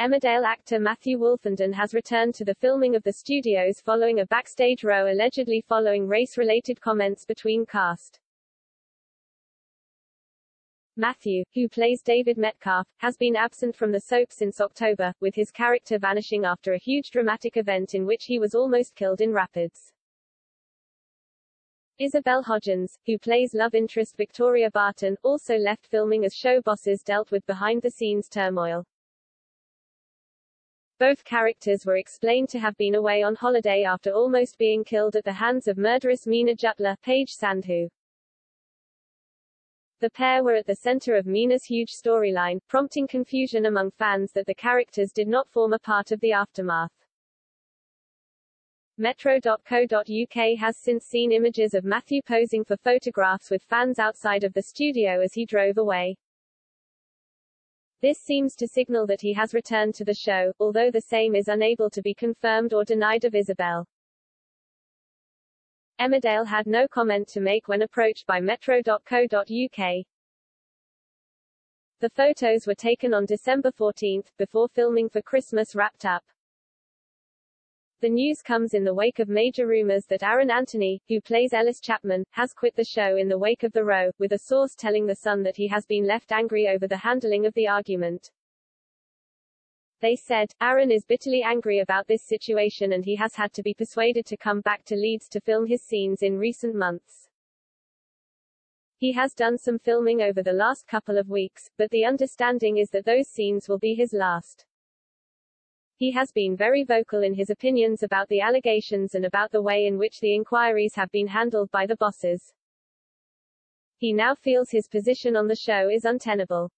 Emmerdale actor Matthew Wolfenden has returned to the filming of the studios following a backstage row allegedly following race-related comments between cast. Matthew, who plays David Metcalfe, has been absent from the soap since October, with his character vanishing after a huge dramatic event in which he was almost killed in Rapids. Isabel Hodgins, who plays love interest Victoria Barton, also left filming as show bosses dealt with behind-the-scenes turmoil. Both characters were explained to have been away on holiday after almost being killed at the hands of murderous Meena Jutla, Paige Sandhu. The pair were at the center of Meena's huge storyline, prompting confusion among fans that the characters did not form a part of the aftermath. Metro.co.uk has since seen images of Matthew posing for photographs with fans outside of the studio as he drove away. This seems to signal that he has returned to the show, although the same is unable to be confirmed or denied of Isabel. Emmerdale had no comment to make when approached by Metro.co.uk. The photos were taken on December 14, before filming for Christmas wrapped up. The news comes in the wake of major rumors that Aaron Anthony, who plays Ellis Chapman, has quit the show in the wake of the row, with a source telling The Sun that he has been left angry over the handling of the argument. They said, Aaron is bitterly angry about this situation and he has had to be persuaded to come back to Leeds to film his scenes in recent months. He has done some filming over the last couple of weeks, but the understanding is that those scenes will be his last. He has been very vocal in his opinions about the allegations and about the way in which the inquiries have been handled by the bosses. He now feels his position on the show is untenable.